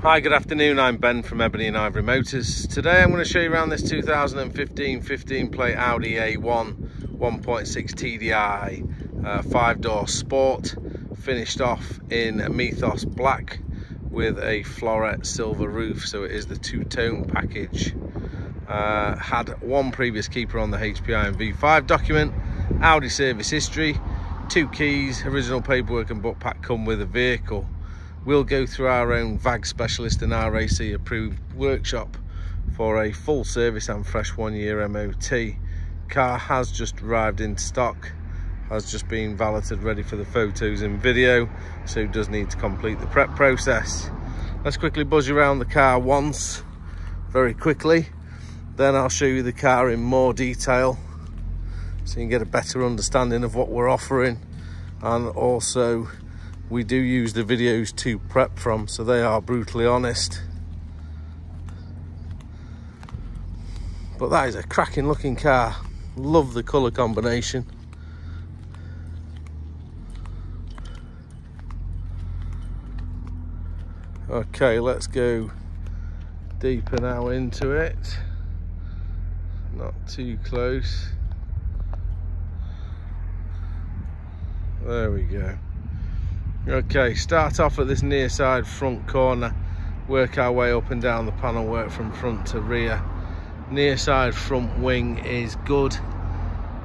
Hi, good afternoon. I'm Ben from Ebony and Ivory Motors. Today I'm going to show you around this 2015 15 plate Audi A1 1.6 TDI uh, five door sport finished off in Mythos black with a floret silver roof so it is the two-tone package uh, had one previous keeper on the HPI and V5 document Audi service history two keys original paperwork and book pack come with a vehicle we'll go through our own VAG specialist and RAC approved workshop for a full service and fresh one year MOT. Car has just arrived in stock, has just been valeted ready for the photos and video, so does need to complete the prep process. Let's quickly buzz around the car once, very quickly. Then I'll show you the car in more detail so you can get a better understanding of what we're offering and also we do use the videos to prep from so they are brutally honest. But that is a cracking looking car. Love the color combination. Okay let's go deeper now into it. Not too close. There we go Okay, start off at this near side front corner, work our way up and down the panel work from front to rear. Near side front wing is good.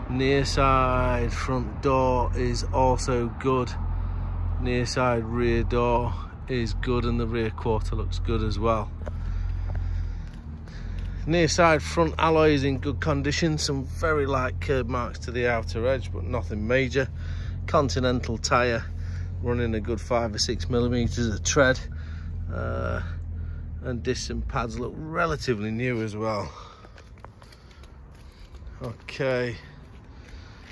Near side front door is also good. Near side rear door is good and the rear quarter looks good as well. Near side front alloy is in good condition, some very light curb marks to the outer edge but nothing major. Continental tyre running a good five or six millimeters of tread uh, and distant pads look relatively new as well. Okay.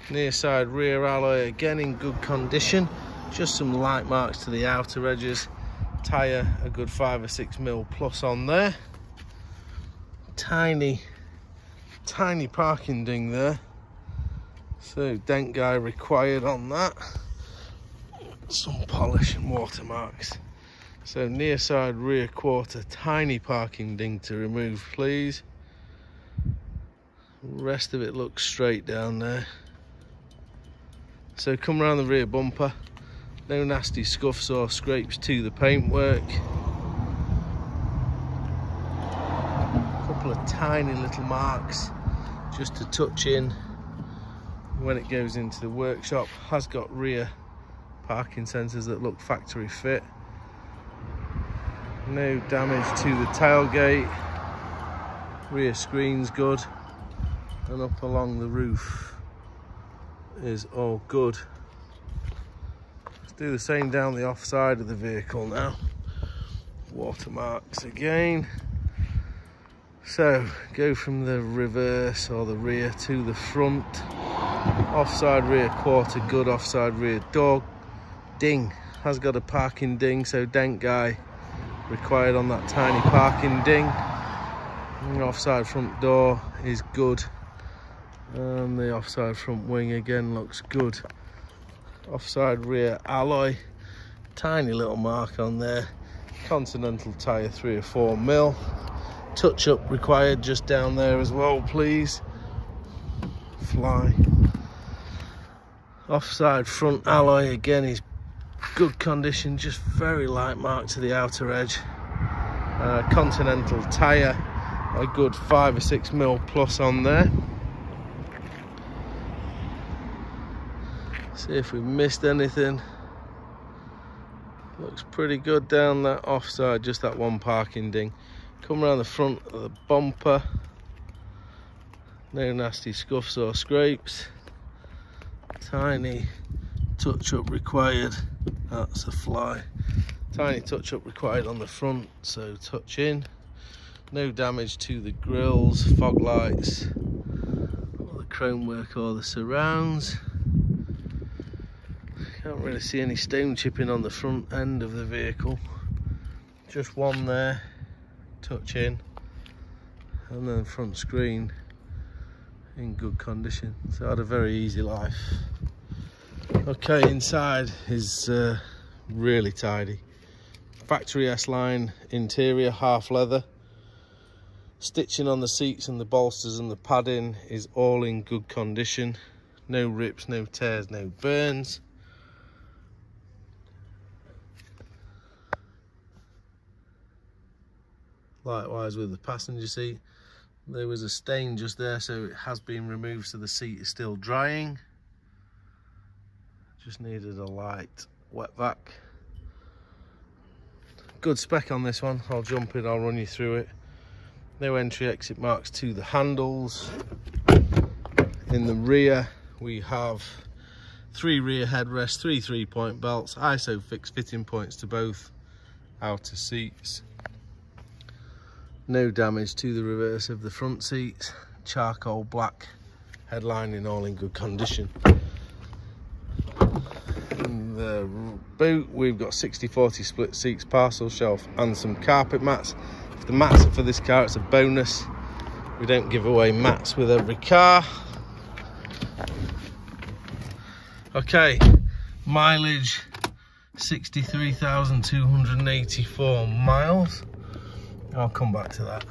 Near side rear alloy again in good condition. Just some light marks to the outer edges. Tire a good five or six mil plus on there. Tiny tiny parking ding there. So dent guy required on that some polish and watermarks. So near side rear quarter, tiny parking ding to remove please. Rest of it looks straight down there. So come around the rear bumper, no nasty scuffs or scrapes to the paintwork. A couple of tiny little marks just to touch in when it goes into the workshop. Has got rear parking sensors that look factory fit. No damage to the tailgate. Rear screen's good. And up along the roof is all good. Let's do the same down the offside of the vehicle now. Watermarks again. So go from the reverse or the rear to the front. Offside rear quarter good, offside rear door ding has got a parking ding so dent guy required on that tiny parking ding. Offside front door is good. And the offside front wing again looks good. Offside rear alloy tiny little mark on there. Continental tire three or four mil. Touch up required just down there as well please. Fly. Offside front alloy again is good condition, just very light mark to the outer edge. Uh, Continental tyre, a good five or six mil plus on there. See if we've missed anything. Looks pretty good down that offside, just that one parking ding. Come around the front of the bumper. No nasty scuffs or scrapes. Tiny touch up required that's a fly. Tiny touch up required on the front so touch in. No damage to the grills fog lights or the chrome work or the surrounds. Can't really see any stone chipping on the front end of the vehicle. Just one there touch in and then front screen in good condition. So I had a very easy life Okay, inside is uh, really tidy. factory S-line interior, half leather. Stitching on the seats and the bolsters and the padding is all in good condition. No rips, no tears, no burns. Likewise with the passenger seat. There was a stain just there, so it has been removed, so the seat is still drying. Just needed a light wet vac. Good spec on this one. I'll jump in, I'll run you through it. No entry exit marks to the handles. In the rear, we have three rear headrests, three three-point belts, ISO ISOFIX fitting points to both outer seats. No damage to the reverse of the front seats. Charcoal black headlining all in good condition the boot. We've got 60 40 split seats parcel shelf and some carpet mats. If the mats are for this car it's a bonus. We don't give away mats with every car. Okay mileage 63,284 miles. I'll come back to that.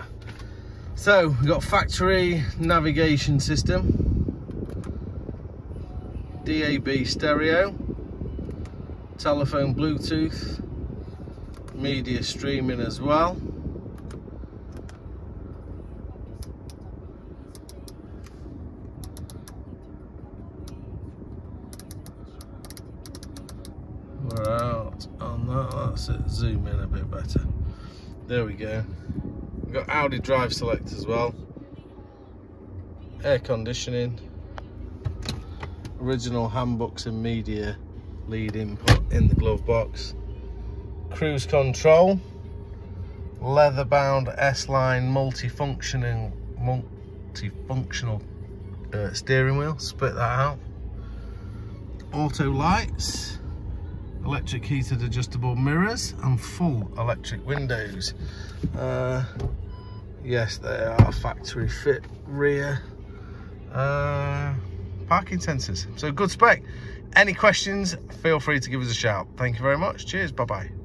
So we've got factory navigation system. DAB stereo telephone Bluetooth, media streaming as well. We're out on that, that's it, zoom in a bit better. There we go. We've got Audi drive select as well. Air conditioning. Original handbooks and media lead input in the glove box. Cruise control, leather bound S-line multifunctioning multifunctional uh, steering wheel, split that out. Auto lights, electric heated adjustable mirrors and full electric windows. Uh, yes, they are factory fit rear uh, parking sensors. So good spec. Any questions, feel free to give us a shout. Thank you very much. Cheers. Bye-bye.